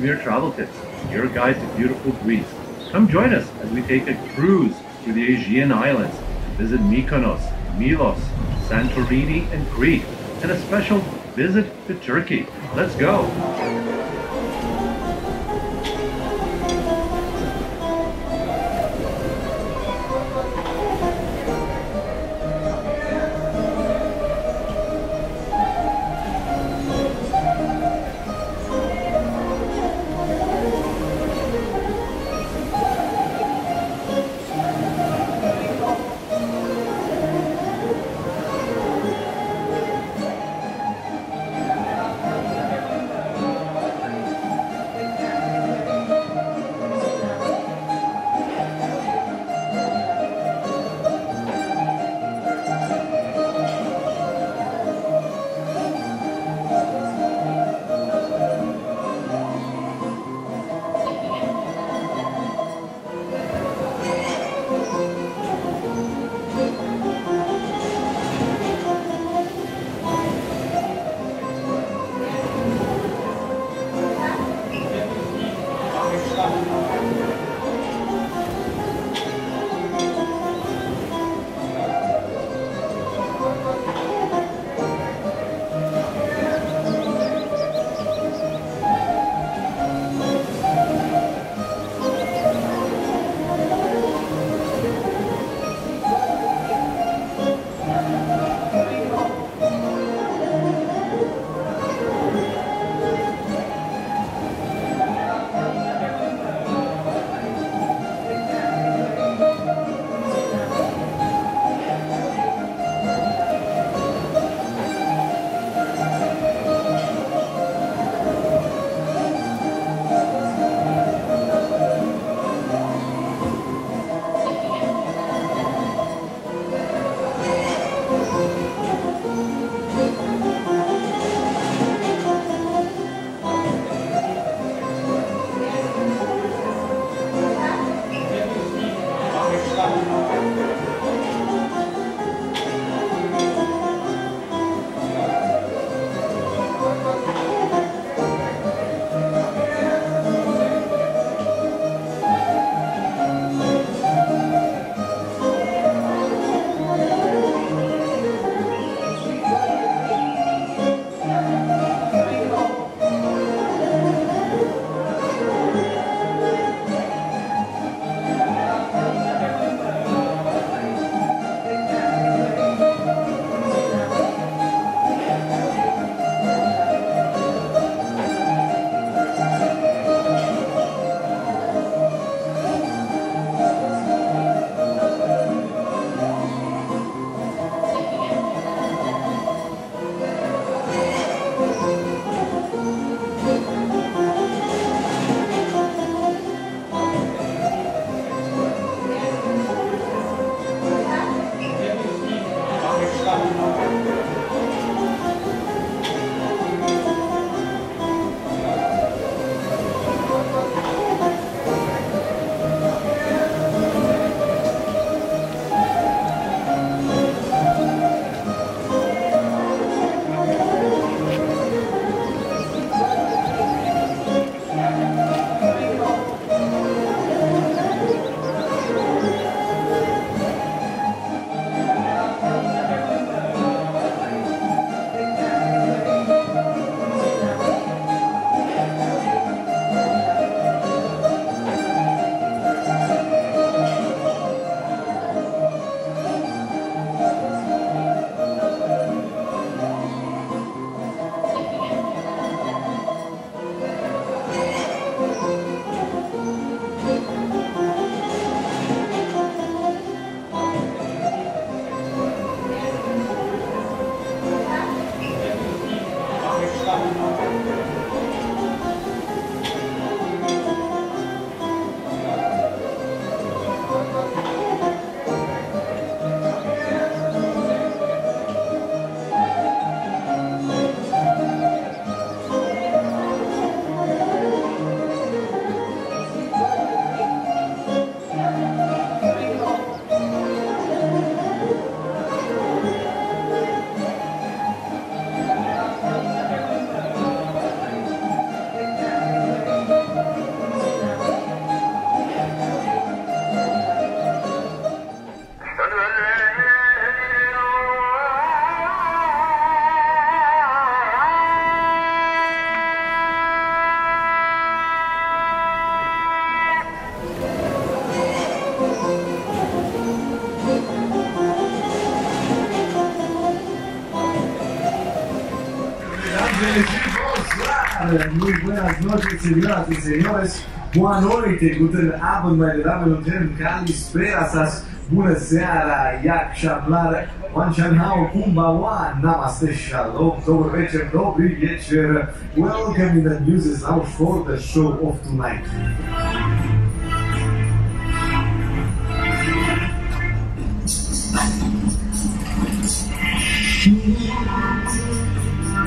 Mieer Travel Tips, your guide to beautiful Greece. Come join us as we take a cruise through the Aegean Islands visit Mykonos, Milos, Santorini, and Crete, and a special visit to Turkey. Let's go! Muy buenas noches, señoras y señores. Boa noite, guten Abend, meine Damen und Herren. Kalispera, sas bună seara, Yak Shamlar, Wanchanhao, Kumbawa, Namaste, Shalom, Dobr večer, dobri večer. Welcome in the news is now for the show of tonight.